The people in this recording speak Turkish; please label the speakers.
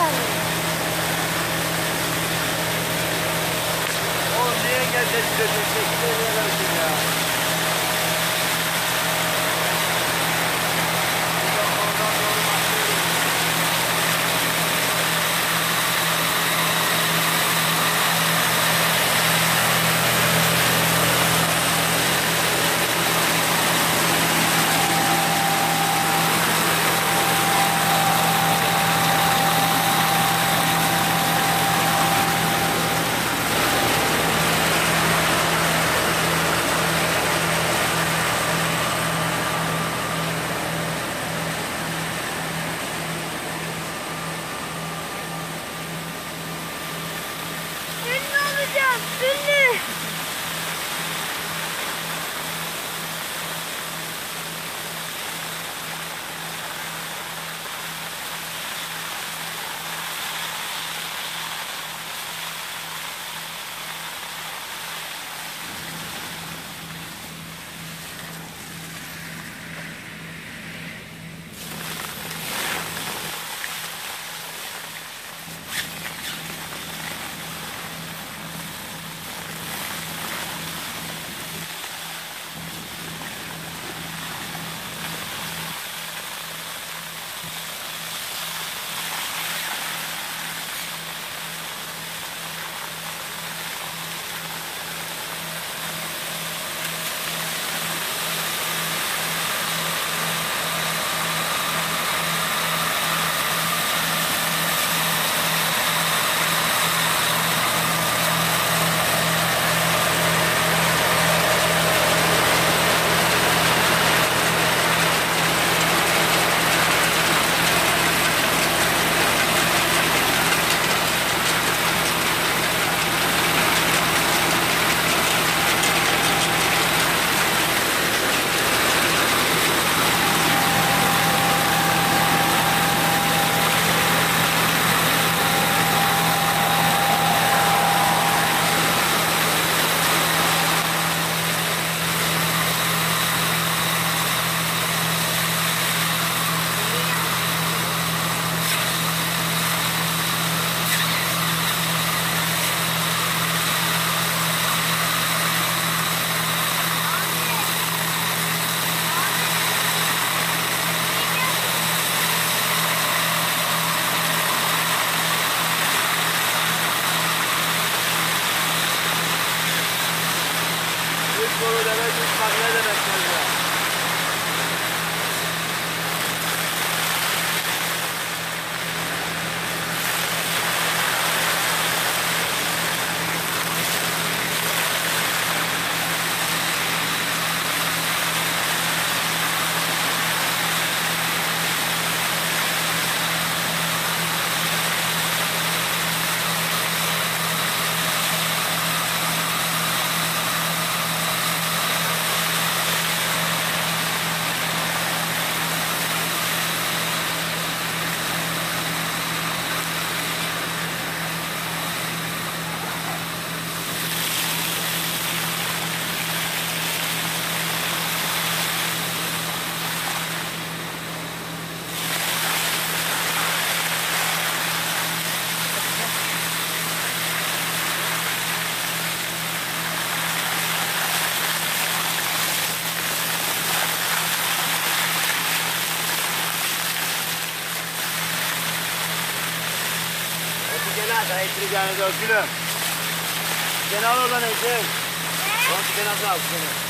Speaker 1: yani. Oğlum niye engelledin? Çekil ya. Oksijeni at, elektriğini dökülüm. Seni al oradan Ecem. Oksijeni at, oksijeni.